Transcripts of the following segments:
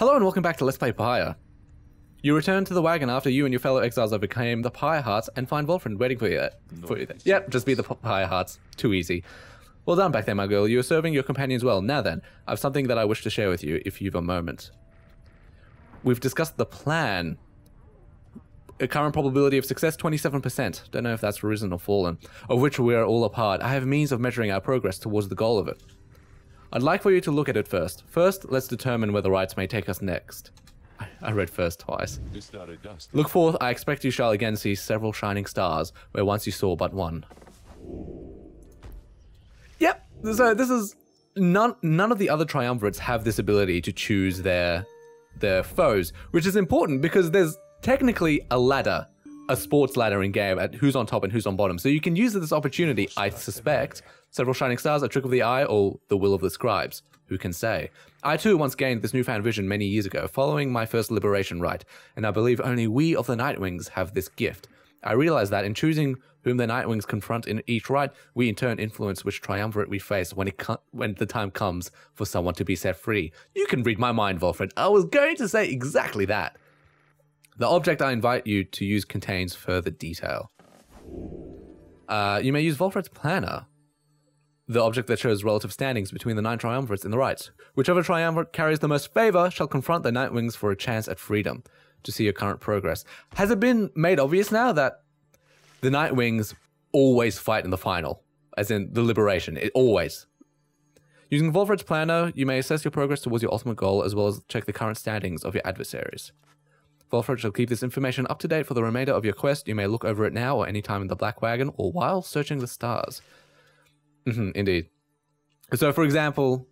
Hello and welcome back to Let's Play Pyre. You return to the wagon after you and your fellow exiles overcame the Pyre Hearts and find Wolfried waiting for you. For you there. Yep, just be the Pyre Hearts. Too easy. Well done back there, my girl. You are serving your companions well. Now then, I have something that I wish to share with you if you've a moment. We've discussed the plan. A current probability of success 27%. Don't know if that's risen or fallen. Of which we are all a part. I have means of measuring our progress towards the goal of it. I'd like for you to look at it first. First, let's determine where the rites may take us next. I, I read first twice. Look forth, I expect you shall again see several shining stars, where once you saw but one. Yep, so this is none none of the other triumvirates have this ability to choose their their foes, which is important because there's technically a ladder, a sports ladder in game at who's on top and who's on bottom. So you can use this opportunity, I suspect, several shining stars, a trick of the eye, or the will of the scribes. Who can say? I too once gained this newfound vision many years ago, following my first liberation rite, and I believe only we of the Nightwings have this gift. I realize that in choosing whom the Nightwings confront in each rite, we in turn influence which triumvirate we face when it when the time comes for someone to be set free. You can read my mind, Wolfried. I was going to say exactly that. The object I invite you to use contains further detail. Uh, you may use Wolfried's planner, the object that shows relative standings between the nine triumvirates in the rite. Whichever triumvirate carries the most favor shall confront the Nightwings for a chance at freedom to see your current progress. Has it been made obvious now that the Nightwings always fight in the final, as in the liberation? It always. Using Wolfried's planner, you may assess your progress towards your ultimate goal as well as check the current standings of your adversaries. Wolfried shall keep this information up to date for the remainder of your quest. You may look over it now or any time in the Black Wagon or while searching the stars. Mm-hmm, indeed. So, for example,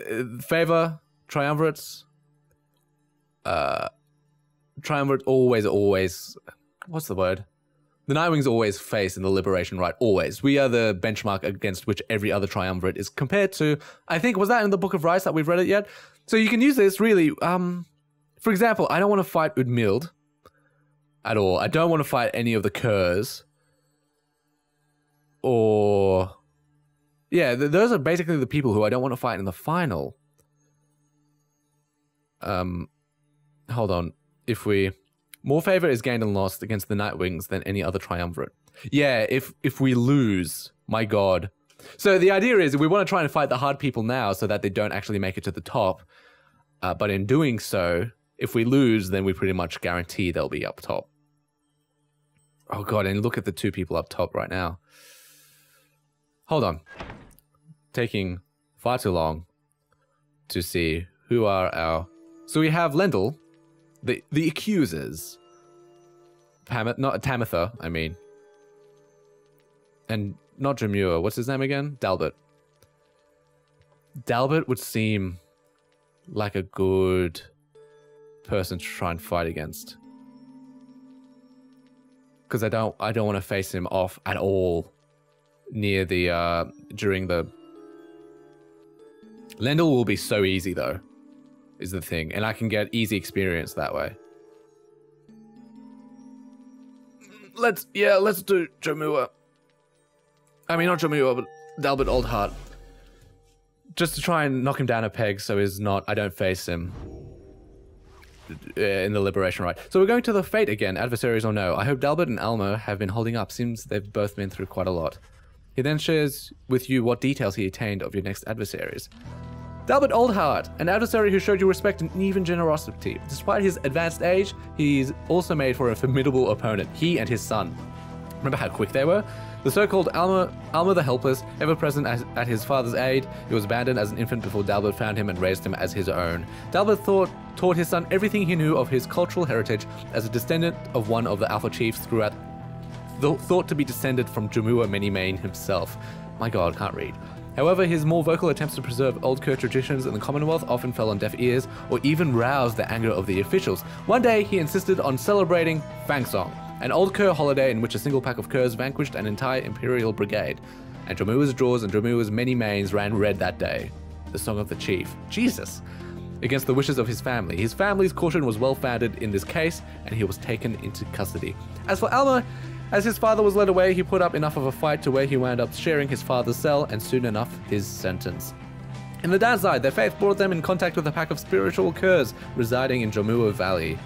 uh, favor triumvirates. Uh, triumvirate always, always. What's the word? The Nightwings always face in the Liberation Rite. Always. We are the benchmark against which every other triumvirate is compared to. I think was that in the Book of Rites that we've read it yet. So you can use this really. Um, for example, I don't want to fight Udmild at all. I don't want to fight any of the Curs or yeah, th those are basically the people who I don't want to fight in the final. Um, hold on. If we more favor is gained and lost against the Nightwings than any other triumvirate. Yeah, if if we lose, my god. So the idea is we want to try and fight the hard people now so that they don't actually make it to the top. Uh, but in doing so, if we lose, then we pretty much guarantee they'll be up top. Oh god, and look at the two people up top right now. Hold on. Taking far too long to see who are our. So we have Lendl, the the accusers. Pam, not Tamitha, I mean. And not Jamur. What's his name again? Dalbert. Dalbert would seem like a good person to try and fight against. Because I don't I don't want to face him off at all near the uh during the Lendl will be so easy though, is the thing, and I can get easy experience that way. Let's yeah, let's do Jamua. I mean not Jamua, but Dalbert Oldheart. Just to try and knock him down a peg so he's not I don't face him uh, in the liberation rite. So we're going to the fate again, adversaries or no. I hope Dalbert and Almo have been holding up. Seems they've both been through quite a lot. He then shares with you what details he attained of your next adversaries. Dalbert Oldheart, an adversary who showed you respect and even generosity. Despite his advanced age, he's also made for a formidable opponent, he and his son. Remember how quick they were? The so-called Alma, Alma the Helpless, ever present at, at his father's aid, he was abandoned as an infant before Dalbert found him and raised him as his own. Dalbert thought, taught his son everything he knew of his cultural heritage as a descendant of one of the Alpha Chiefs throughout th- thought to be descended from Jamua Many himself. My god, can't read. However, his more vocal attempts to preserve old Cur traditions in the Commonwealth often fell on deaf ears or even roused the anger of the officials. One day, he insisted on celebrating Fang Song, an old Cur holiday in which a single pack of Curs vanquished an entire Imperial brigade. And Jamua's jaws and Jamua's many manes ran red that day. The Song of the Chief. Jesus! Against the wishes of his family. His family's caution was well founded in this case, and he was taken into custody. As for Alma, as his father was led away, he put up enough of a fight to where he wound up sharing his father's cell and soon enough his sentence. In the downside, their faith brought them in contact with a pack of spiritual curs residing in Jamua Valley.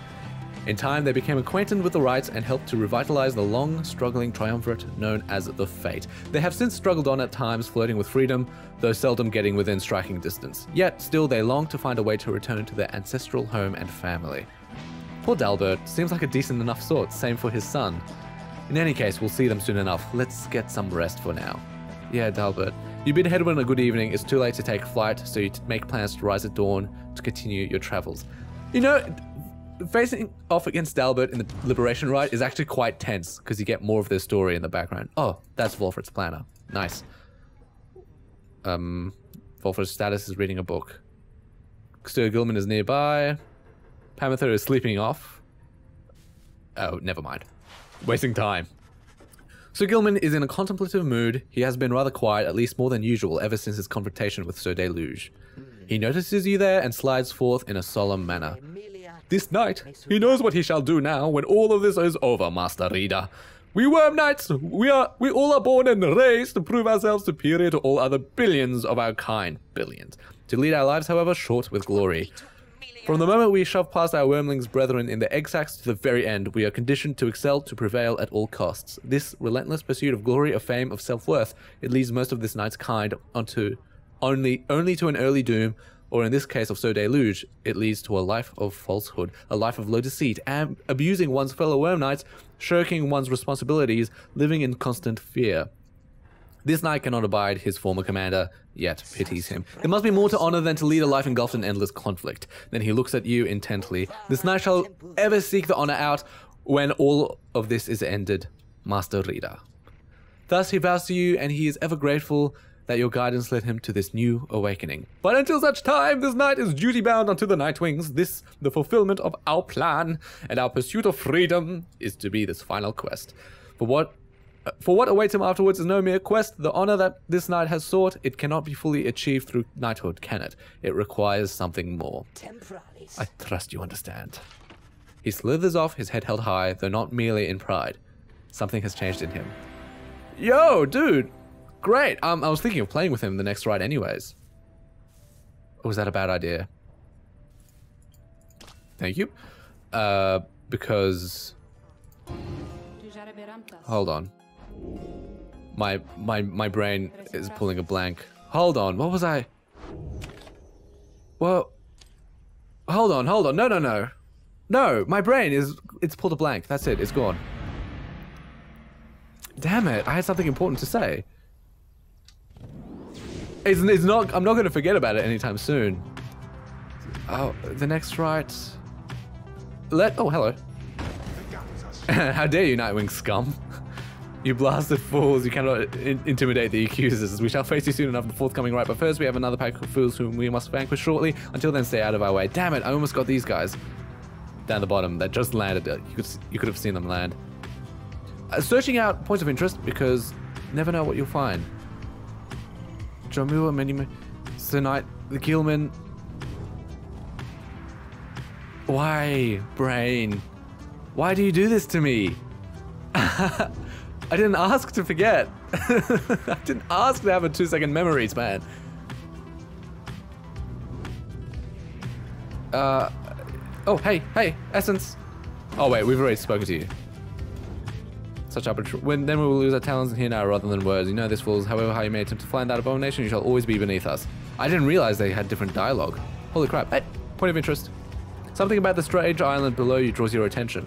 In time, they became acquainted with the rites and helped to revitalize the long struggling triumvirate known as the Fate. They have since struggled on at times, flirting with freedom, though seldom getting within striking distance. Yet, still, they long to find a way to return to their ancestral home and family. Poor Dalbert seems like a decent enough sort, same for his son. In any case, we'll see them soon enough. Let's get some rest for now. Yeah, Dalbert. You bid Hedwyn a good evening. It's too late to take flight, so you make plans to rise at dawn to continue your travels. You know, facing off against Dalbert in the Liberation Rite is actually quite tense because you get more of their story in the background. Oh, that's Volfred's planner. Nice. Um, Volfred's status is reading a book. Sir Gilman is nearby. Pamitha is sleeping off. Oh, never mind. Wasting time. Sir Gilman is in a contemplative mood. He has been rather quiet, at least more than usual, ever since his confrontation with Sir Deluge. He notices you there and slides forth in a solemn manner. This knight, he knows what he shall do now when all of this is over, Master Reader. We worm knights, we are we all are born and raised to prove ourselves superior to all other billions of our kind. Billions. To lead our lives, however, short with glory. From the moment we shove past our wormlings brethren in the egg sacks to the very end, we are conditioned to excel, to prevail at all costs. This relentless pursuit of glory, of fame, of self-worth, it leads most of this knight's kind onto only only to an early doom, or in this case of Sir Deluge, it leads to a life of falsehood, a life of low deceit, and abusing one's fellow worm knights, shirking one's responsibilities, living in constant fear. This knight cannot abide his former commander, yet pities him. There must be more to honor than to lead a life engulfed in endless conflict. Then he looks at you intently. This knight shall ever seek the honor out when all of this is ended, Master Reader. Thus he vows to you, and he is ever grateful that your guidance led him to this new awakening. But until such time, this knight is duty bound unto the Nightwings, this the fulfillment of our plan, and our pursuit of freedom is to be this final quest. For what for what awaits him afterwards is no mere quest. The honor that this knight has sought, it cannot be fully achieved through knighthood, can it? It requires something more. I trust you understand. He slithers off, his head held high, though not merely in pride. Something has changed in him. Yo, dude, Great. Um, I was thinking of playing with him the next ride anyways. Or was that a bad idea? Thank you. Uh, because... Hold on. My, my, my brain is pulling a blank. Hold on, what was I? Well... Hold on, hold on. No, no, no. No, my brain is... It's pulled a blank. That's it. It's gone. Damn it. I had something important to say. It's, it's not. I'm not going to forget about it anytime soon. Oh, the next rite. Let. Oh, hello. How dare you, Nightwing scum! You blasted fools, you cannot in intimidate the accusers. We shall face you soon enough the forthcoming rite, but first we have another pack of fools whom we must vanquish shortly. Until then, stay out of our way. Damn it, I almost got these guys. Down the bottom, that just landed. You could, you could have seen them land. Uh, searching out points of interest, because never know what you'll find. Jamua Minima, Tonight, the Gilman. Why, brain? Why do you do this to me? I didn't ask to forget. I didn't ask to have a two second memory span. Uh, oh, hey, hey, Essence. Oh wait, we've already spoken to you such arbitration. When then we will lose our talents in here now rather than words. You know this, fools. However how you may attempt to find that abomination, you shall always be beneath us. I didn't realize they had different dialogue. Holy crap. Hey, point of interest. Something about the strange island below you draws your attention.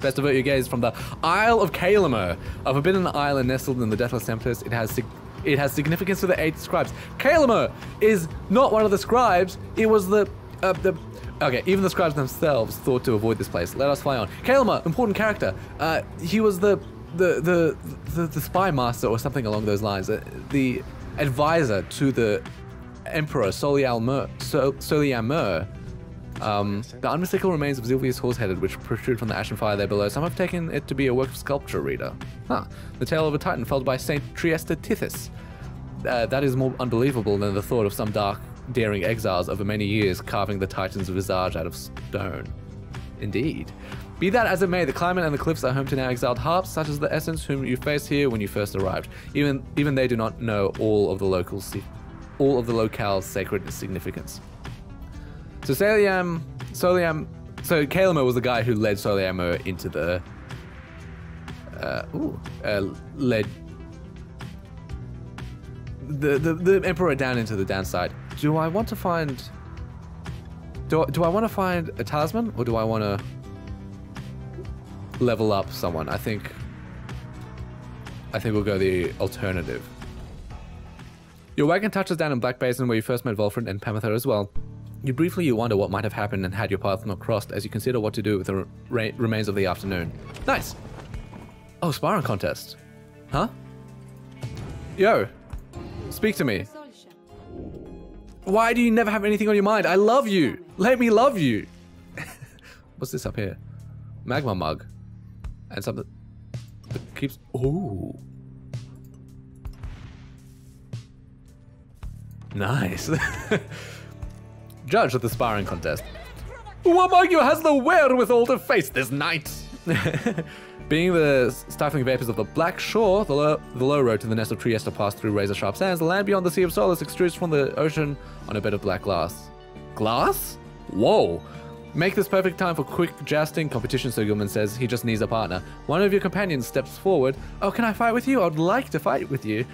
Best divert your gaze from the Isle of Caelimur, a forbidden island nestled in the Deathless Tempest. It has it has significance for the eight scribes. Caelimur is not one of the scribes. It was the uh, the Okay, even the scribes themselves thought to avoid this place. Let us fly on. Caelimur, important character. Uh, he was the the, the the the spy master or something along those lines. Uh, the advisor to the Emperor Soliamur. Soliamur. Um, the unmistakable remains of Zilvius Horseheaded, which protrude from the ashen fire there below. Some have taken it to be a work of sculpture, reader. Huh. The tale of a titan felled by Saint Triesta Tithys. Uh, that is more unbelievable than the thought of some dark daring exiles over many years carving the Titan's visage out of stone. Indeed. Be that as it may, the climate and the cliffs are home to now exiled harps, such as the Essence whom you faced here when you first arrived. Even even they do not know all of the local all of the locale's sacred significance. So Soliam, Soliam, so Kalemo was the guy who led Soliamo into the, uh, ooh, uh, led the, the the emperor down into the downside. Do I want to find? Do do I want to find a talisman or do I want to level up someone? I think. I think we'll go the alternative. Your wagon touches down in Black Basin where you first met Volfred and Pamitha as well. You briefly you wonder what might have happened and had your path not crossed as you consider what to do with the re remains of the afternoon. Nice! Oh, sparring contest. Huh? Yo, speak to me. Why do you never have anything on your mind? I love you! Let me love you! What's this up here? Magma mug. And something that keeps... Ooh. Nice. Judge of the sparring contest. Who among you has the wherewithal to face this knight? Being the stifling vapors of the Black Shore, the low, the low road to the nest of Trieste passed through razor sharp sands, the land beyond the Sea of Solace extrudes from the ocean on a bed of black glass. Glass? Whoa! Make this perfect time for quick jousting competition, Sir Gilman says. He just needs a partner. One of your companions steps forward. Oh, can I fight with you? I'd like to fight with you.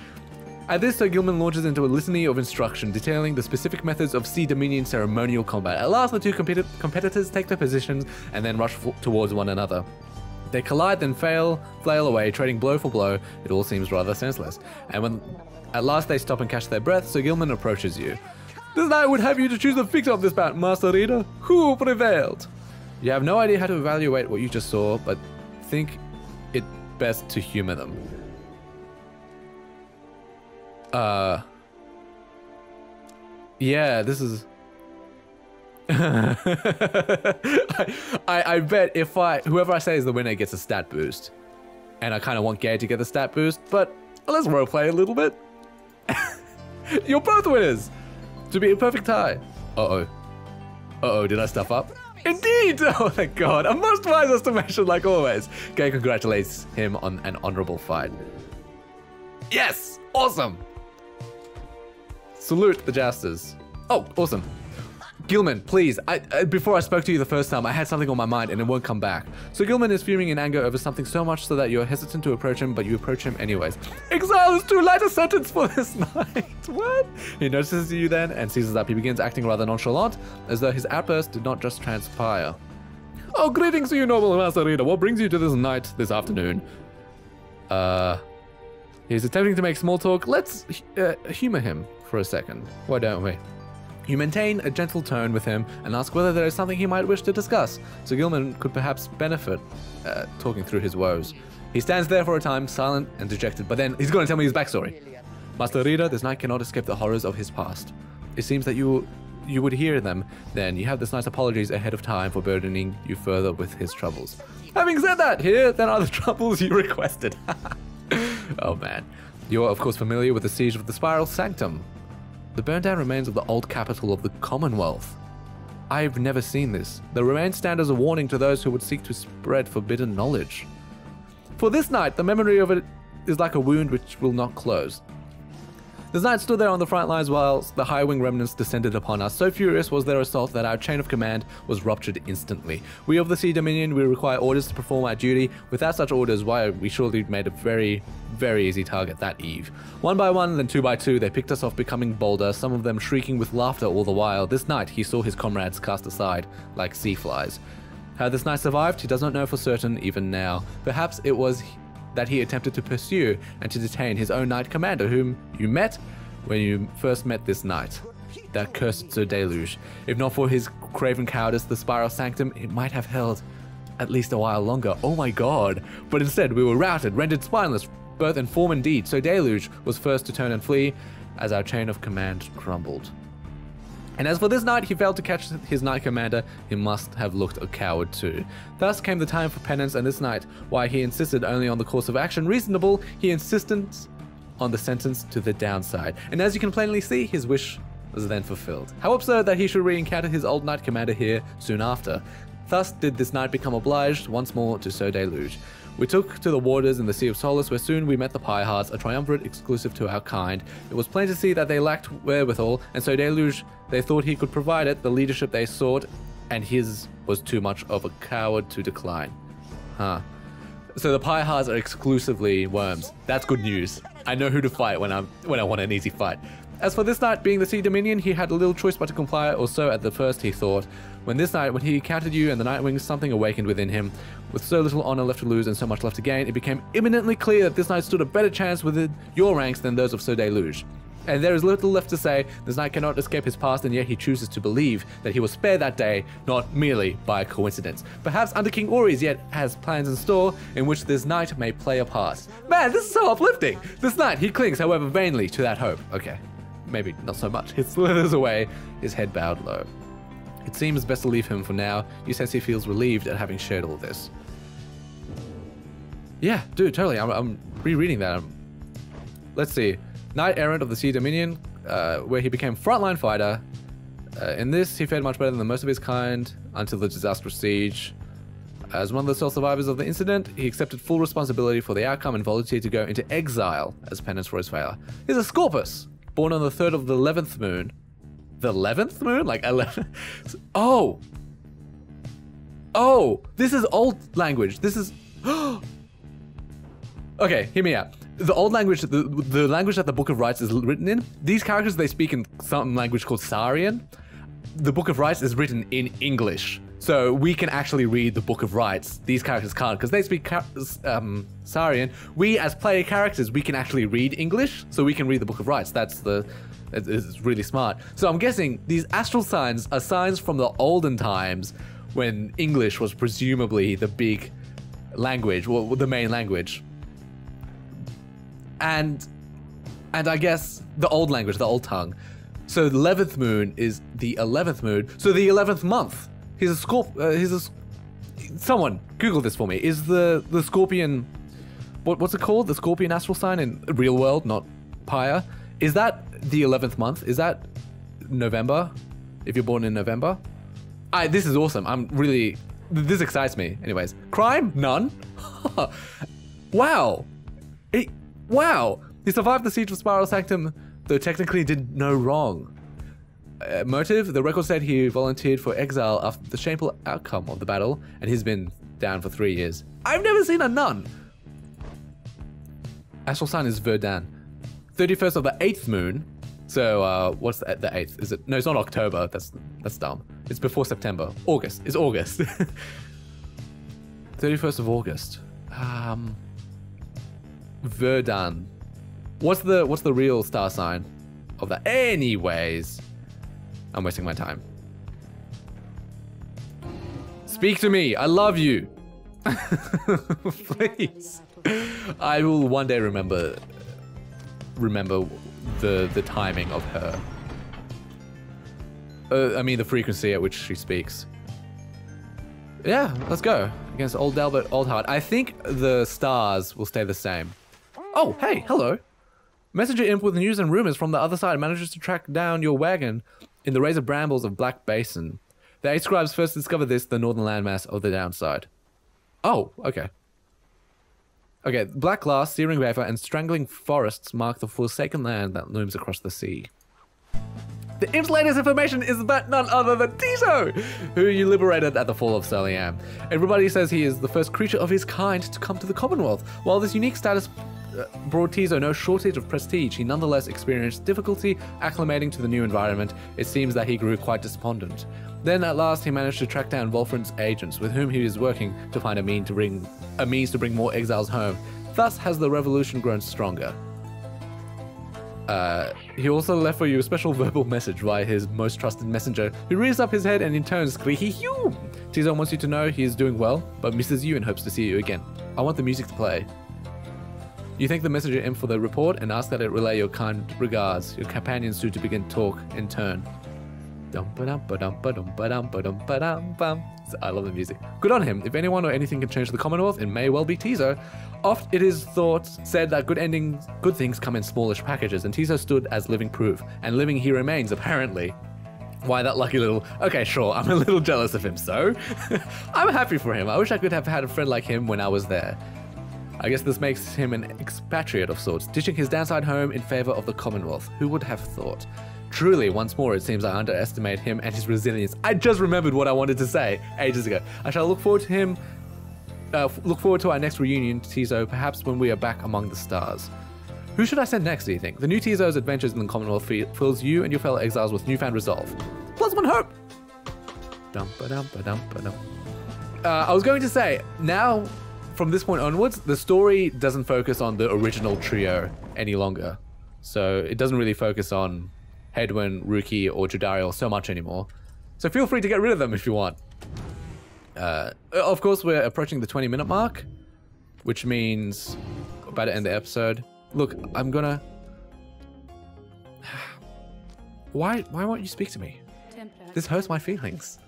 At this, Sir Gilman launches into a litany of instruction detailing the specific methods of Sea Dominion ceremonial combat. At last, the two compet competitors take their positions and then rush towards one another. They collide, then fail, flail away, trading blow for blow. It all seems rather senseless. And when at last they stop and catch their breath, Sir Gilman approaches you. This knight would have you to choose the victor of this bout, Master Reader. Who prevailed? You have no idea how to evaluate what you just saw, but think it best to humor them. Uh. Yeah, this is. I, I, I bet if I whoever I say is the winner gets a stat boost, and I kind of want Gay to get the stat boost, but let's roleplay a little bit. You're both winners to be a perfect tie. Uh oh. Uh oh. Did I stuff up? Indeed! Oh thank God! A most wise estimation, like always. Gay congratulates him on an honorable fight. Yes! Awesome! Salute the jousters. Oh, awesome. Gilman, please, I, I, before I spoke to you the first time, I had something on my mind and it won't come back. Sir Gilman is fuming in anger over something so much so that you're hesitant to approach him, but you approach him anyways. Exile is too light a sentence for this knight. what? He notices you then and sees up. he begins acting rather nonchalant, as though his outburst did not just transpire. Oh, greetings to you, noble Master. What brings you to this knight, this afternoon? Uh, he's attempting to make small talk. Let's uh, humor him for a second. Why don't we? You maintain a gentle tone with him and ask whether there is something he might wish to discuss, Sir Gilman could perhaps benefit uh, talking through his woes. He stands there for a time, silent and dejected, but then he's going to tell me his backstory. Master Reader, this knight cannot escape the horrors of his past. It seems that you you would hear them, then you have this nice apologies ahead of time for burdening you further with his troubles. Having said that, here then are the troubles you requested. oh man. You're of course familiar with the siege of the Spiral Sanctum, the burned down remains of the old capital of the Commonwealth. I've never seen this. The remains stand as a warning to those who would seek to spread forbidden knowledge. For this night, the memory of it is like a wound which will not close. The knight stood there on the front lines while the high wing remnants descended upon us. So furious was their assault that our chain of command was ruptured instantly. We of the Sea Dominion, we require orders to perform our duty. Without such orders, why, we surely made a very, very easy target that eve. One by one, then two by two, they picked us off, becoming bolder, some of them shrieking with laughter all the while. This knight, he saw his comrades cast aside like sea flies. How this knight survived, he does not know for certain even now. Perhaps it was that he attempted to pursue and to detain his own knight commander, whom you met when you first met this knight. That cursed Sir Deluge. If not for his craven cowardice, the Spiral Sanctum, it might have held at least a while longer. Oh my god. But instead, we were routed, rendered spineless, both in form and deed. Sir Deluge was first to turn and flee as our chain of command crumbled. And as for this knight, he failed to catch his knight commander, he must have looked a coward too. Thus came the time for penance, and this knight, why he insisted only on the course of action reasonable, he insisted on the sentence to the downside. And as you can plainly see, his wish was then fulfilled. How absurd that he should re-encounter his old knight commander here soon after. Thus did this knight become obliged once more to Sir Deluge. We took to the waters in the Sea of Solace, where soon we met the Pie a triumvirate exclusive to our kind. It was plain to see that they lacked wherewithal, and so Deluge, they thought he could provide it, the leadership they sought, and his was too much of a coward to decline. Huh. So the Pie are exclusively worms. That's good news. I know who to fight when I'm when I want an easy fight. As for this knight being the Sea Dominion, he had little choice but to comply, or so at the first he thought. When this knight, when he encountered you and the Nightwings, something awakened within him. With so little honor left to lose and so much left to gain, it became imminently clear that this knight stood a better chance within your ranks than those of Sir Deluge. And there is little left to say. This knight cannot escape his past, and yet he chooses to believe that he was spared that day, not merely by coincidence. Perhaps Under King Ori's yet has plans in store in which this knight may play a part. Man, this is so uplifting! This knight, he clings, however vainly, to that hope. Okay, maybe not so much. He slithers away, his head bowed low. It seems best to leave him for now. You sense he feels relieved at having shared all this. Yeah, dude, totally. I'm, I'm rereading that. I'm, let's see. Knight Errant of the Sea Dominion, uh, where he became frontline fighter. Uh, in this, he fared much better than most of his kind until the disastrous siege. As one of the sole survivors of the incident, he accepted full responsibility for the outcome and volunteered to go into exile as penance for his failure. He's a Scorpus, born on the 3rd of the 11th moon. The 11th moon? Like 11? Oh! Oh! This is old language. This is. okay, hear me out the old language, the, the language that the Book of Rites is written in, these characters they speak in some language called Sarian. The Book of Rites is written in English, so we can actually read the Book of Rites. These characters can't because they speak um, Sarian. We as player characters, we can actually read English, so we can read the Book of Rites. That's the it's really smart. So I'm guessing these astral signs are signs from the olden times when English was presumably the big language, well, the main language and and I guess the old language, the old tongue. So the eleventh moon is the eleventh moon. So the eleventh month. He's a scorp. Uh, he's a. Someone Google this for me. Is the the scorpion? What what's it called? The scorpion astral sign in real world, not Pyre. Is that the eleventh month? Is that November? If you're born in November. I. This is awesome. I'm really. This excites me. Anyways, crime none. wow. It, Wow! He survived the siege of Spiral Sanctum, though technically did no wrong. Uh, motive? The record said he volunteered for exile after the shameful outcome of the battle, and he's been down for three years. I've never seen a nun! Astral sign is Verdun. 31st of the 8th moon. So, uh, what's the, the 8th? Is it? No, it's not October. That's that's dumb. It's before September. August. It's August. 31st of August. Um, Verdun. What's the what's the real star sign of that? Anyways, I'm wasting my time. Speak to me. I love you. Please. I will one day remember remember the the timing of her. Uh, I mean the frequency at which she speaks. Yeah, let's go against Old Delbert Oldheart. I think the stars will stay the same. Oh, hey, hello. Messenger imp with news and rumors from the other side manages to track down your wagon in the razor brambles of Black Basin. The eight scribes first discovered this, the northern landmass of the downside. Oh, okay. Okay, black glass, searing vapor, and strangling forests mark the forsaken land that looms across the sea. The Imp's latest information is about none other than Tiso, who you liberated at the fall of Surliam. Everybody says he is the first creature of his kind to come to the Commonwealth. While this unique status Tiso no shortage of prestige, he nonetheless experienced difficulty acclimating to the new environment. It seems that he grew quite despondent. Then at last he managed to track down Wolfram's agents, with whom he was working to find a mean to bring a means to bring more exiles home. Thus has the revolution grown stronger. Uh, he also left for you a special verbal message via his most trusted messenger, who rears up his head and in turn squeaky hue. Tiso wants you to know he is doing well, but misses you and hopes to see you again. I want the music to play. You thank the messenger imp for the report and ask that it relay your kind regards. Your companions do to begin talk in turn. I love the music. Good on him. If anyone or anything can change the Commonwealth, it may well be Tiso. Oft it is thought, said that good endings, good things come in smallish packages, and Tiso stood as living proof, and living he remains, apparently. Why that lucky little. Okay, sure, I'm a little jealous of him, so. I'm happy for him. I wish I could have had a friend like him when I was there. I guess this makes him an expatriate of sorts, ditching his downside home in favor of the Commonwealth. Who would have thought? Truly, once more, it seems I underestimate him and his resilience. I just remembered what I wanted to say ages ago. I shall look forward to him. Uh, look forward to our next reunion, Tizo, perhaps when we are back among the stars. Who should I send next, do you think? The new Tizo's adventures in the Commonwealth fills you and your fellow exiles with newfound resolve. Plus one hope! Dum ba dum ba dum ba dum. Uh, I was going to say, now, from this point onwards, the story doesn't focus on the original trio any longer. So it doesn't really focus on Hedwyn, Rukey, or Jodariel so much anymore. So feel free to get rid of them if you want. Uh, of course, we're approaching the 20 minute mark, which means about to end the episode. Look, I'm gonna. Why? Why won't you speak to me? This hurts my feelings.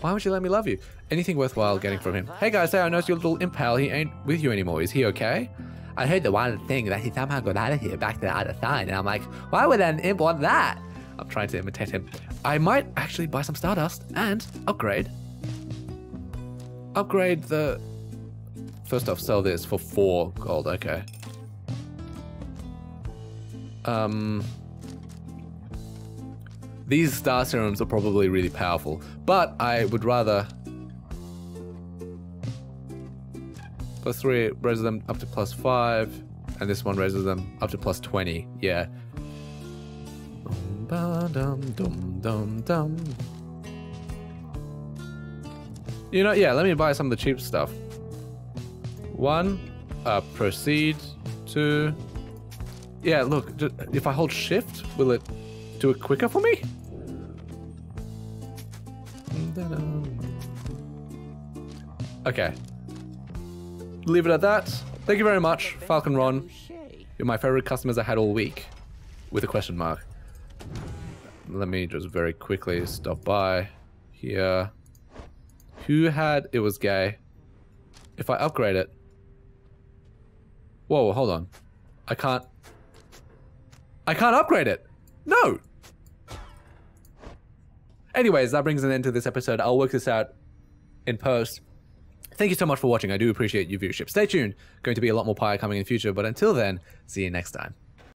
Why won't you let me love you? Anything worthwhile getting from him? Hey guys, hey, I noticed your little impal. He ain't with you anymore. Is he okay? I heard the one thing that he somehow got out of here back to the other side, and I'm like, why would an imp want that? I'm trying to imitate him. I might actually buy some Stardust and upgrade. Upgrade the. First off, sell this for four gold. Okay. Um, these star serums are probably really powerful, but I would rather plus three raises them up to plus five, and this one raises them up to plus 20. Yeah. You know, yeah, let me buy some of the cheap stuff. One, uh, proceed. Two, yeah, look, if I hold shift, will it do it quicker for me? Okay. Leave it at that. Thank you very much, Falcon Ron. You're my favorite customers I had all week. With a question mark. Let me just very quickly stop by here. Who had... It was gay. If I upgrade it... Whoa, hold on. I can't... I can't upgrade it. No. Anyways, that brings an end to this episode. I'll work this out in post. Thank you so much for watching. I do appreciate your viewership. Stay tuned. Going to be a lot more Pyre coming in the future, but until then, see you next time.